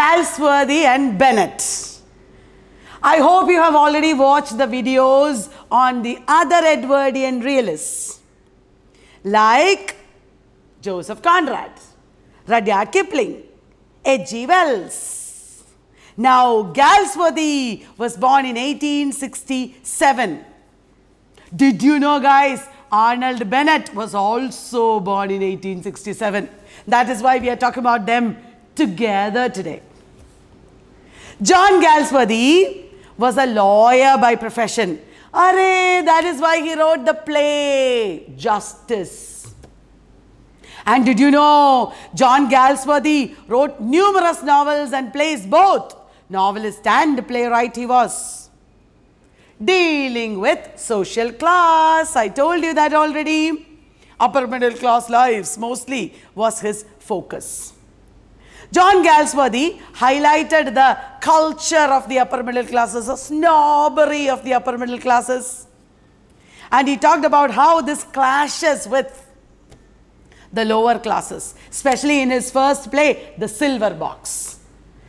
Galsworthy and Bennett. I hope you have already watched the videos on the other Edwardian realists like Joseph Conrad, Rudyard Kipling, H.G. Wells. Now, Galsworthy was born in 1867. Did you know, guys? Arnold Bennett was also born in 1867. That is why we are talking about them together today. John Galsworthy was a lawyer by profession. Array, that is why he wrote the play Justice. And did you know John Galsworthy wrote numerous novels and plays both? Novelist and playwright he was dealing with social class. I told you that already. Upper middle class lives mostly was his focus. John Galsworthy highlighted the culture of the upper middle classes, the snobbery of the upper middle classes. And he talked about how this clashes with the lower classes, especially in his first play, The Silver Box.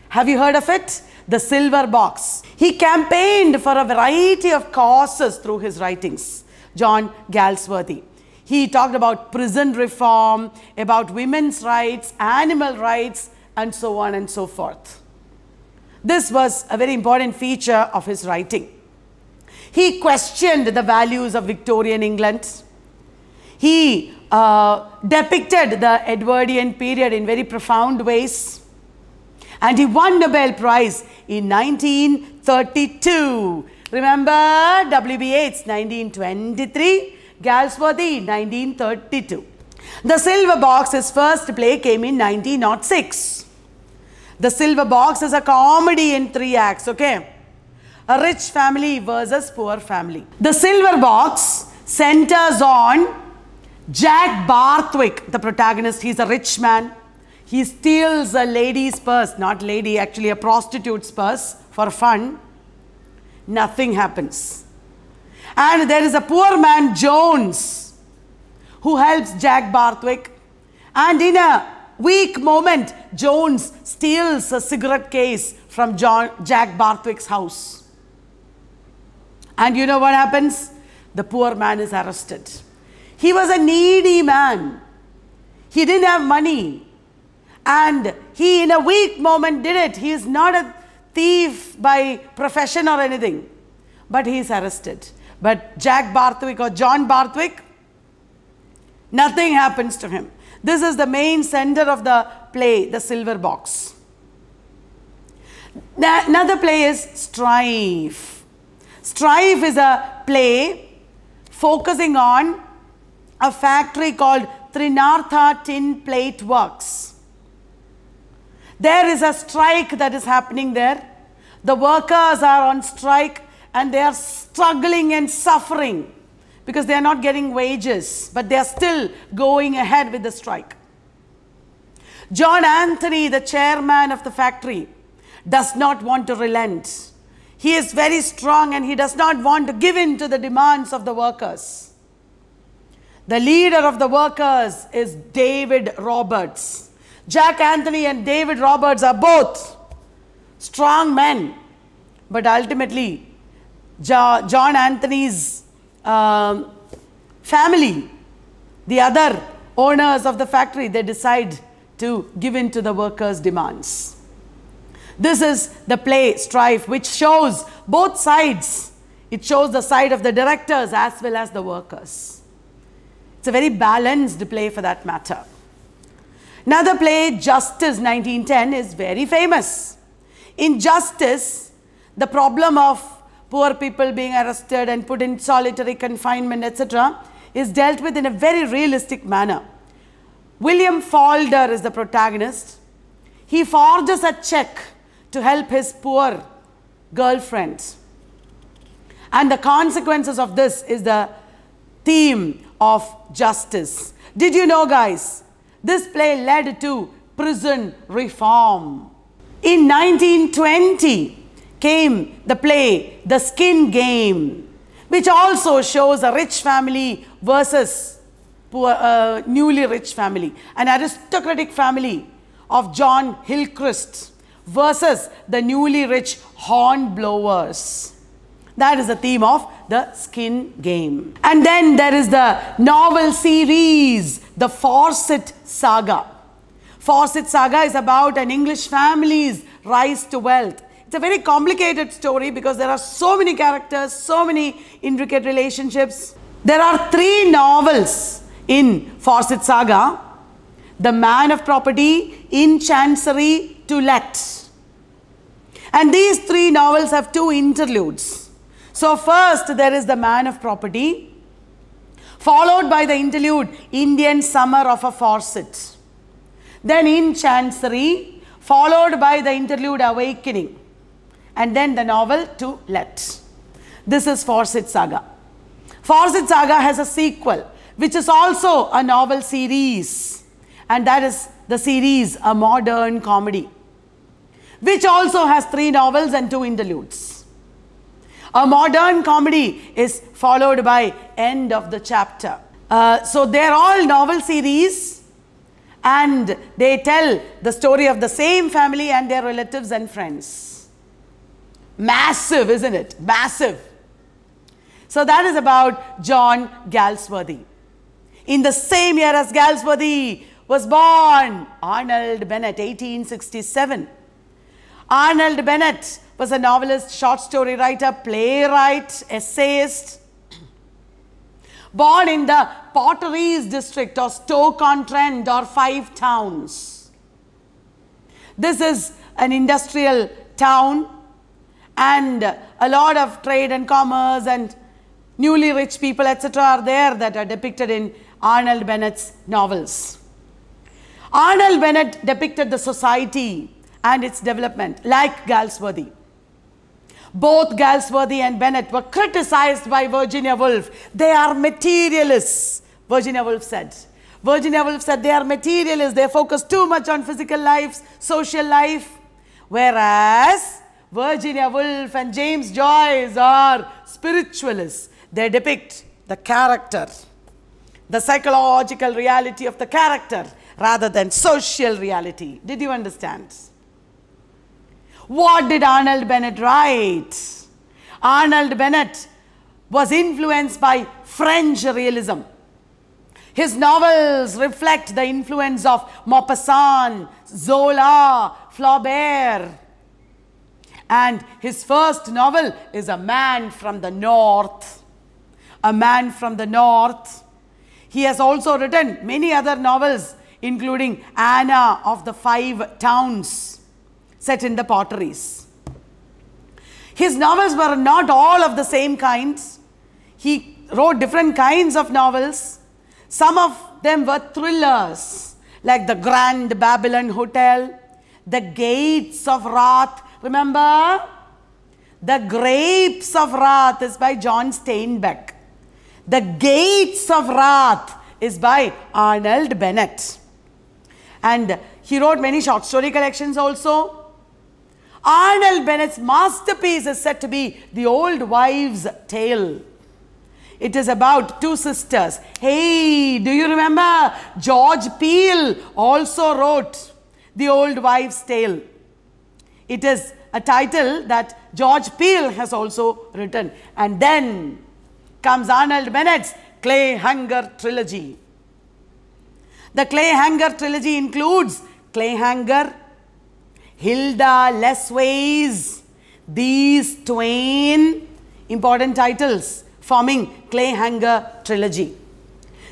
Have you heard of it? The Silver Box. He campaigned for a variety of causes through his writings. John Galsworthy. He talked about prison reform, about women's rights, animal rights, and so on and so forth. This was a very important feature of his writing. He questioned the values of Victorian England. He uh, depicted the Edwardian period in very profound ways. And he won Nobel Prize in 1932. Remember W.B. Yeats 1923, Galsworthy 1932. The Silver Box, his first play came in 1906. The Silver Box is a comedy in three acts, okay? A rich family versus poor family. The Silver Box centers on Jack Barthwick, the protagonist. He's a rich man. He steals a lady's purse, not lady, actually a prostitute's purse for fun. Nothing happens. And there is a poor man, Jones, who helps Jack Barthwick. And in a weak moment, Jones steals a cigarette case from John, Jack Barthwick's house. And you know what happens? The poor man is arrested. He was a needy man. He didn't have money. And he, in a weak moment, did it. He is not a thief by profession or anything, but he is arrested. But Jack Barthwick or John Barthwick, nothing happens to him. This is the main center of the play, The Silver Box. Another play is Strife. Strife is a play focusing on a factory called Trenartha Tin Plate Works. There is a strike that is happening there. The workers are on strike and they are struggling and suffering because they are not getting wages, but they are still going ahead with the strike. John Anthony, the chairman of the factory, does not want to relent. He is very strong and he does not want to give in to the demands of the workers. The leader of the workers is David Roberts. Jack Anthony and David Roberts are both strong men, but ultimately, John Anthony's um, family, the other owners of the factory, they decide to give in to the workers' demands. This is the play Strife, which shows both sides. It shows the side of the directors as well as the workers. It's a very balanced play for that matter. Another play, Justice 1910, is very famous. In Justice, the problem of poor people being arrested and put in solitary confinement, etc., is dealt with in a very realistic manner. William Falder is the protagonist. He forges a check to help his poor girlfriend. And the consequences of this is the theme of justice. Did you know, guys? This play led to prison reform. In 1920 came the play The Skin Game, which also shows a rich family versus poor, uh, newly rich family, an aristocratic family of John Hillcrist versus the newly rich hornblowers. That is the theme of the skin game. And then there is the novel series, the Forsyte Saga. Forsyte Saga is about an English family's rise to wealth. It's a very complicated story because there are so many characters, so many intricate relationships. There are three novels in Forsyte Saga The Man of Property, In Chancery, To Let. And these three novels have two interludes. So, first there is The Man of Property, followed by the interlude Indian Summer of a Forsyte. Then in Chancery, followed by the interlude Awakening. And then the novel To Let. This is Forsyte Saga. Forsyte Saga has a sequel, which is also a novel series. And that is the series A Modern Comedy, which also has three novels and two interludes. A modern comedy is followed by end of the chapter. Uh, so they're all novel series and they tell the story of the same family and their relatives and friends. Massive, isn't it? Massive. So that is about John Galsworthy. In the same year as Galsworthy was born, Arnold Bennett, 1867. Arnold Bennett was a novelist, short story writer, playwright, essayist. Born in the Potteries district of Stoke-on-Trent or Five Towns. This is an industrial town and a lot of trade and commerce and newly rich people etc. are there that are depicted in Arnold Bennett's novels. Arnold Bennett depicted the society and its development like Galsworthy. Both Galsworthy and Bennett were criticized by Virginia Woolf. They are materialists, Virginia Woolf said. Virginia Woolf said they are materialists, they focus too much on physical lives, social life. Whereas Virginia Woolf and James Joyce are spiritualists. They depict the character, the psychological reality of the character rather than social reality. Did you understand? What did Arnold Bennett write? Arnold Bennett was influenced by French realism. His novels reflect the influence of Maupassant, Zola, Flaubert. And his first novel is A Man from the North. A Man from the North. He has also written many other novels, including Anna of the Five Towns set in the potteries. His novels were not all of the same kinds. He wrote different kinds of novels. Some of them were thrillers, like The Grand Babylon Hotel, The Gates of Wrath. Remember? The Grapes of Wrath is by John Steinbeck. The Gates of Wrath is by Arnold Bennett. And he wrote many short story collections also. Arnold Bennett's masterpiece is said to be The Old Wives' Tale. It is about two sisters. Hey, do you remember? George Peele also wrote The Old Wives' Tale. It is a title that George Peele has also written. And then comes Arnold Bennett's Clayhanger trilogy. The Clayhanger trilogy includes Clayhanger, Hilda Lessways, these twain important titles forming Clayhanger trilogy.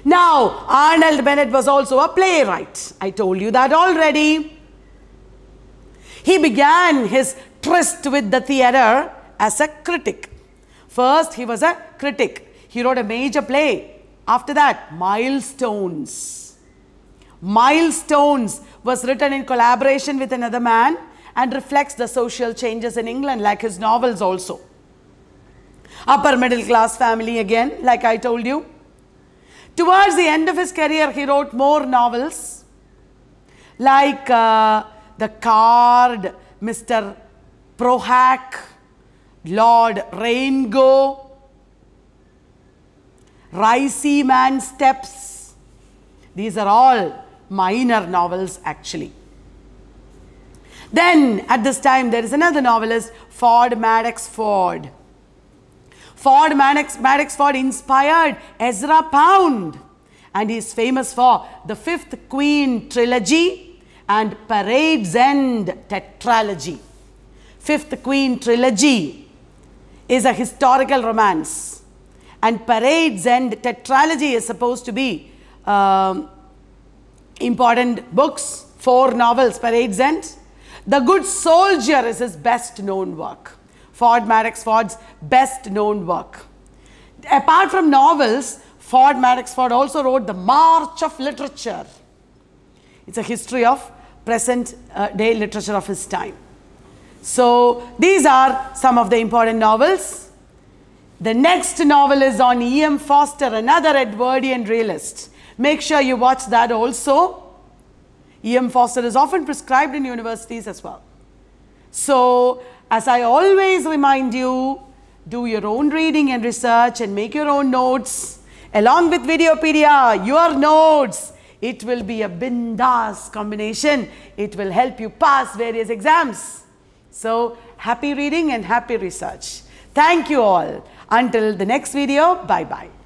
Now, Arnold Bennett was also a playwright. I told you that already. He began his tryst with the theatre as a critic. First, he was a critic. He wrote a major play. After that, Milestones. Milestones was written in collaboration with another man and reflects the social changes in England, like his novels also. Upper middle class family again, like I told you. Towards the end of his career, he wrote more novels, like uh, The Card, Mr. Prohack, Lord Raingo, Riceyman Steps, These are all minor novels actually. Then at this time there is another novelist, Ford Madox Ford. Ford Madox, Madox Ford inspired Ezra Pound and he is famous for the Fifth Queen trilogy and Parade's End tetralogy. Fifth Queen trilogy is a historical romance and Parade's End tetralogy is supposed to be um, important books, four novels, Parade's End. The Good Soldier is his best known work. Ford Madox Ford's best known work. Apart from novels, Ford Madox Ford also wrote The March of Literature. It's a history of present uh, day literature of his time. So these are some of the important novels. The next novel is on E.M. Forster, another Edwardian realist. Make sure you watch that also. E.M. Forster is often prescribed in universities as well. So, as I always remind you, do your own reading and research and make your own notes. Along with Videopedia, your notes. It will be a bindas combination. It will help you pass various exams. So, happy reading and happy research. Thank you all. Until the next video, bye-bye.